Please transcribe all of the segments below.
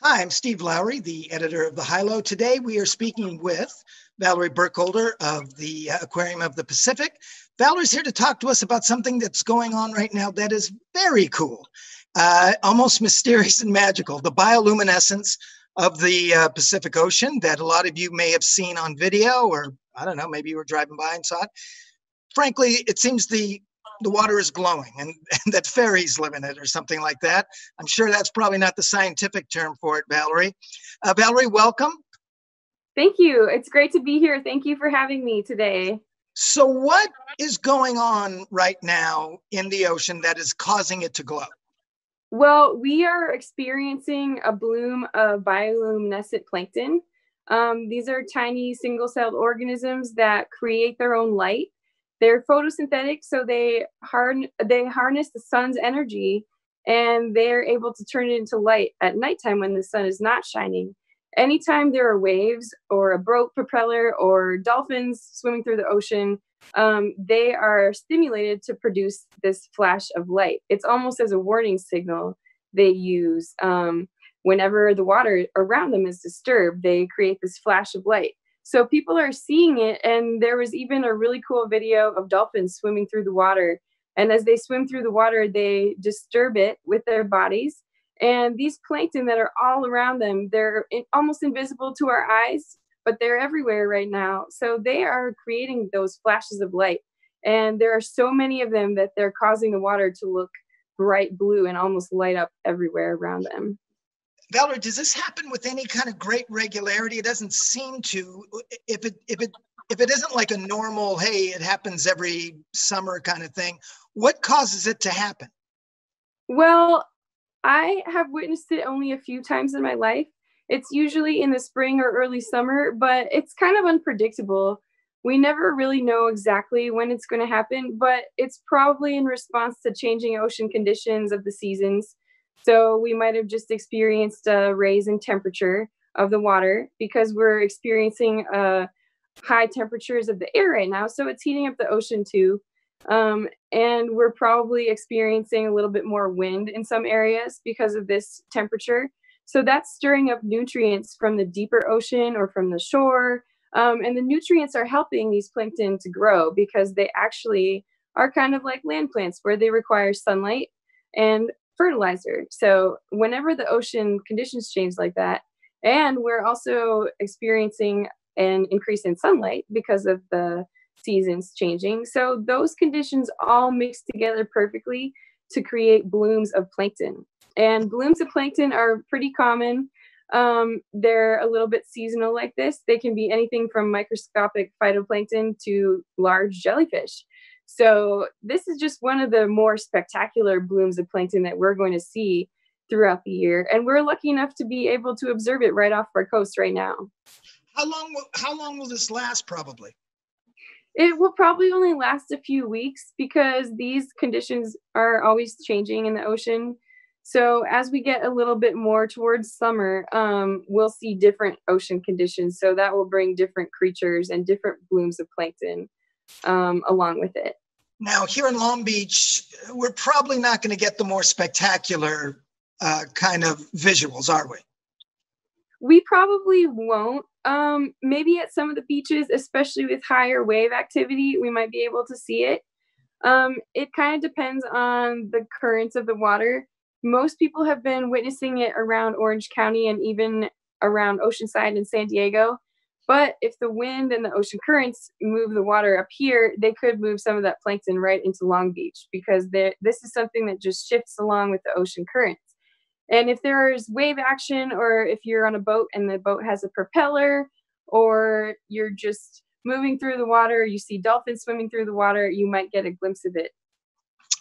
Hi, I'm Steve Lowery, the editor of the Hi-lo. Today we are speaking with Valerie Burkholder of the Aquarium of the Pacific. Valerie's here to talk to us about something that's going on right now that is very cool, uh, almost mysterious and magical the bioluminescence of the uh, Pacific Ocean that a lot of you may have seen on video, or I don't know, maybe you were driving by and saw it. Frankly, it seems the the water is glowing and, and, that fairies live in it or something like that. I'm sure that's probably not the scientific term for it, Valerie. Uh, Valerie, welcome. Thank you. It's great to be here. Thank you for having me today. So, what is going on right now in the ocean that is causing it to glow? Well, we are experiencing a bloom of bioluminescent plankton. Um, these are tiny single celled organisms that create their own light they're photosynthetic, so they harn they harness the sun's energy and they're able to turn it into light at nighttime when the sun is not shining. Anytime there are waves or a boat propeller or dolphins swimming through the ocean, um, they are stimulated to produce this flash of light. It's almost as a warning signal they use. Um, whenever the water around them is disturbed, they create this flash of light. So people are seeing it. And there was even a really cool video of dolphins swimming through the water. And as they swim through the water, they disturb it with their bodies. And these plankton that are all around them, they're in, almost invisible to our eyes, but they're everywhere right now. So they are creating those flashes of light. And there are so many of them that they're causing the water to look bright blue and almost light up everywhere around them. Valerie, does this happen with any kind of great regularity? It doesn't seem to. If it if it if it isn't like a normal, hey, it happens every summer kind of thing, what causes it to happen? Well, I have witnessed it only a few times in my life. It's usually in the spring or early summer, but it's kind of unpredictable. We never really know exactly when it's going to happen, but it's probably in response to changing ocean conditions of the seasons so we might have just experienced a raise in temperature of the water because we're experiencing uh, high temperatures of the air right now. So it's heating up the ocean too. Um, and we're probably experiencing a little bit more wind in some areas because of this temperature. So that's stirring up nutrients from the deeper ocean or from the shore. Um, and the nutrients are helping these plankton to grow because they actually are kind of like land plants where they require sunlight. And fertilizer. So whenever the ocean conditions change like that, and we're also experiencing an increase in sunlight because of the seasons changing. So those conditions all mix together perfectly to create blooms of plankton. And blooms of plankton are pretty common. Um, they're a little bit seasonal like this. They can be anything from microscopic phytoplankton to large jellyfish. So this is just one of the more spectacular blooms of plankton that we're going to see throughout the year. And we're lucky enough to be able to observe it right off our coast right now. How long will, how long will this last probably? It will probably only last a few weeks because these conditions are always changing in the ocean. So as we get a little bit more towards summer, um, we'll see different ocean conditions. So that will bring different creatures and different blooms of plankton um, along with it. Now, here in Long Beach, we're probably not going to get the more spectacular uh, kind of visuals, are we? We probably won't. Um, maybe at some of the beaches, especially with higher wave activity, we might be able to see it. Um, it kind of depends on the currents of the water. Most people have been witnessing it around Orange County and even around Oceanside and San Diego. But if the wind and the ocean currents move the water up here, they could move some of that plankton right into Long Beach because this is something that just shifts along with the ocean currents. And if there's wave action, or if you're on a boat and the boat has a propeller, or you're just moving through the water, you see dolphins swimming through the water, you might get a glimpse of it.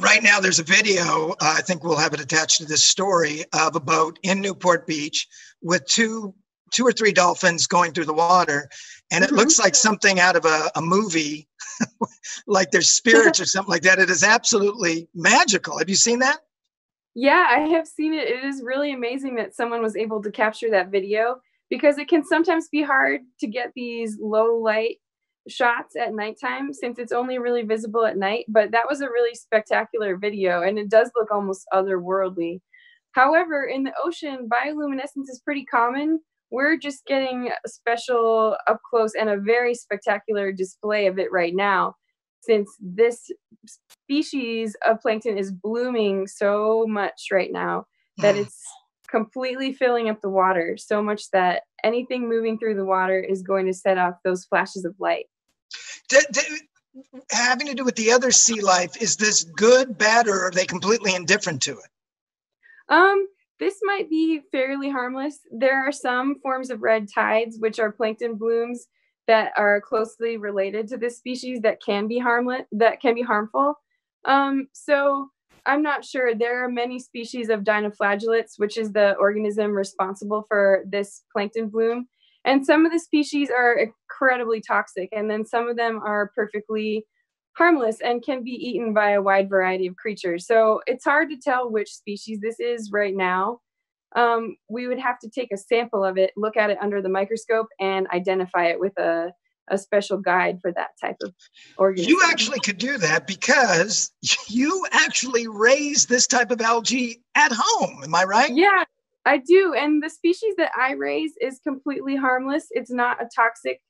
Right now, there's a video, uh, I think we'll have it attached to this story, of a boat in Newport Beach with two two or three dolphins going through the water and it mm-hmm. looks like something out of a, a movie like there's spirits or something like that it is absolutely magical have you seen that yeah i have seen it it is really amazing that someone was able to capture that video because it can sometimes be hard to get these low light shots at nighttime since it's only really visible at night but that was a really spectacular video and it does look almost otherworldly However, in the ocean, bioluminescence is pretty common. We're just getting a special up close and a very spectacular display of it right now, since this species of plankton is blooming so much right now that it's completely filling up the water so much that anything moving through the water is going to set off those flashes of light. D- d- having to do with the other sea life, is this good, bad, or are they completely indifferent to it? Um, this might be fairly harmless. There are some forms of red tides, which are plankton blooms that are closely related to this species that can be harmless, that can be harmful. Um, so I'm not sure. There are many species of dinoflagellates, which is the organism responsible for this plankton bloom. And some of the species are incredibly toxic, and then some of them are perfectly harmless and can be eaten by a wide variety of creatures. So it's hard to tell which species this is right now. Um, we would have to take a sample of it, look at it under the microscope, and identify it with a, a special guide for that type of organism. You actually could do that because you actually raise this type of algae at home. Am I right? Yeah, I do. And the species that I raise is completely harmless. It's not a toxic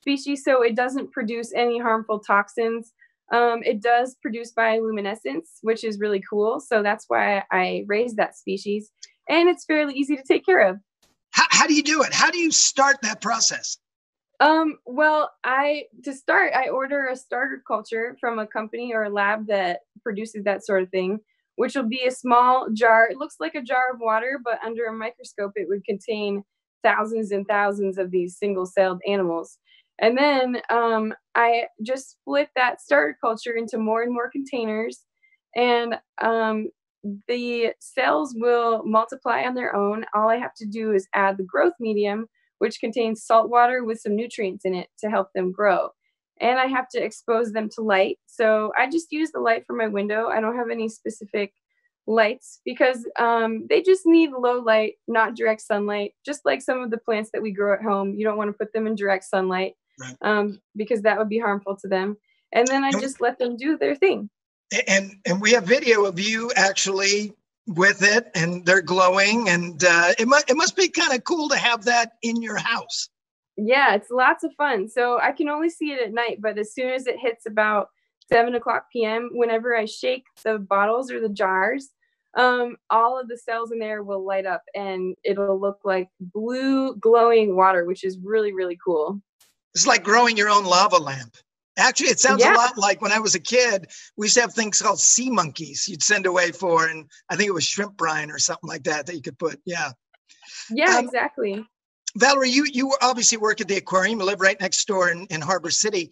species, so it doesn't produce any harmful toxins. Um, it does produce bioluminescence, which is really cool. So that's why I raise that species. And it's fairly easy to take care of. How, how do you do it? How do you start that process? Um, well, I to start, I order a starter culture from a company or a lab that produces that sort of thing, which will be a small jar. It looks like a jar of water, but under a microscope, it would contain thousands and thousands of these single-celled animals. And then um, I just split that starter culture into more and more containers, and um, the cells will multiply on their own. All I have to do is add the growth medium, which contains salt water with some nutrients in it to help them grow. And I have to expose them to light. So I just use the light from my window. I don't have any specific lights because um, they just need low light, not direct sunlight. Just like some of the plants that we grow at home, you don't want to put them in direct sunlight right. um, because that would be harmful to them. And then I just let them do their thing. And and we have video of you actually with it, and they're glowing, and uh, it must it must be kind of cool to have that in your house. Yeah, it's lots of fun. So I can only see it at night, but as soon as it hits about seven o'clock p.m., whenever I shake the bottles or the jars, um, all of the cells in there will light up, and it'll look like blue glowing water, which is really really cool. It's like growing your own lava lamp. Actually, it sounds yeah. a lot like when I was a kid, we used to have things called sea monkeys you'd send away for, and I think it was shrimp brine or something like that that you could put. Yeah. Yeah, um, exactly. Valerie, you you obviously work at the aquarium. You live right next door in, in Harbor City.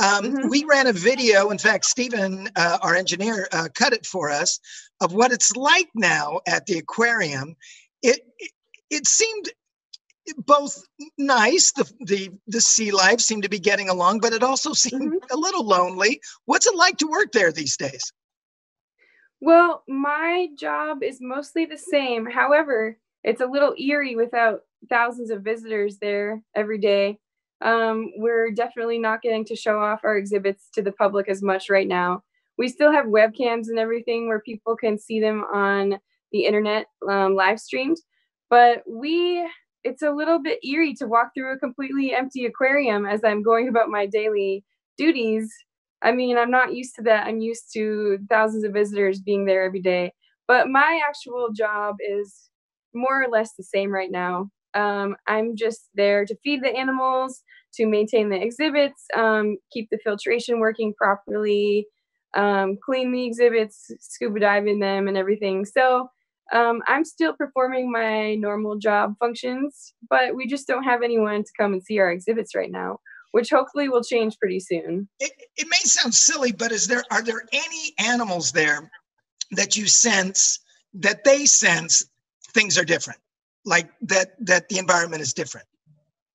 Um, mm-hmm. We ran a video. In fact, Stephen, uh, our engineer, uh, cut it for us of what it's like now at the aquarium. It it, it seemed both nice the, the the sea life seemed to be getting along but it also seemed mm-hmm. a little lonely. What's it like to work there these days? Well my job is mostly the same. However it's a little eerie without thousands of visitors there every day. Um, we're definitely not getting to show off our exhibits to the public as much right now. We still have webcams and everything where people can see them on the internet um, live streamed but we it's a little bit eerie to walk through a completely empty aquarium as I'm going about my daily duties. I mean, I'm not used to that. I'm used to thousands of visitors being there every day. But my actual job is more or less the same right now. Um, I'm just there to feed the animals, to maintain the exhibits, um, keep the filtration working properly, um, clean the exhibits, scuba dive in them, and everything. So um, I'm still performing my normal job functions, but we just don't have anyone to come and see our exhibits right now, which hopefully will change pretty soon. It, it may sound silly, but is there are there any animals there that you sense that they sense things are different, like that that the environment is different?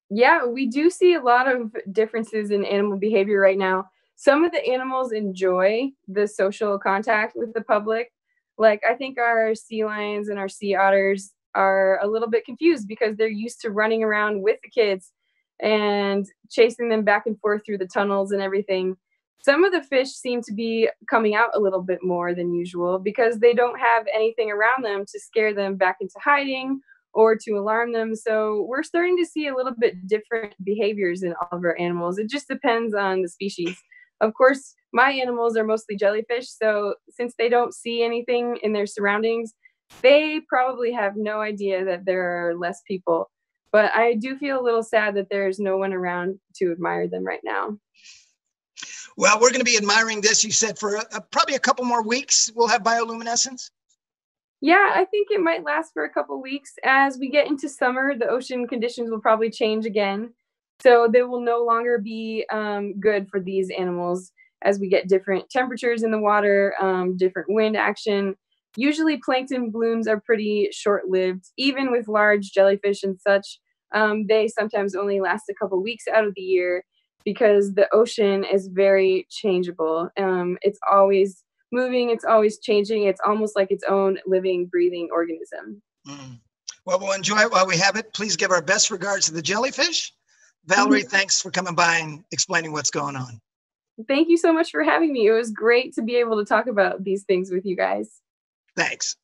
Yeah, we do see a lot of differences in animal behavior right now. Some of the animals enjoy the social contact with the public like I think our sea lions and our sea otters are a little bit confused because they're used to running around with the kids and chasing them back and forth through the tunnels and everything. some of the fish seem to be coming out a little bit more than usual because they don't have anything around them to scare them back into hiding or to alarm them. So we're starting to see a little bit different behaviors in all of our animals. It just depends on the species. Of course, my animals are mostly jellyfish. So since they don't see anything in their surroundings, they probably have no idea that there are less people. But I do feel a little sad that there's no one around to admire them right now. Well, we're going to be admiring this, you said, for a, probably a couple more weeks. We'll have bioluminescence. Yeah, I think it might last for a couple weeks. As we get into summer, the ocean conditions will probably change again. So they will no longer be um, good for these animals as we get different temperatures in the water, um, different wind action. Usually, plankton blooms are pretty short lived, even with large jellyfish and such. Um, they sometimes only last a couple weeks out of the year because the ocean is very changeable. Um, it's always moving, it's always changing. It's almost like its own living, breathing organism. Mm. Well, we'll enjoy it while we have it. Please give our best regards to the jellyfish. Valerie, thanks for coming by and explaining what's going on. Thank you so much for having me. It was great to be able to talk about these things with you guys. Thanks.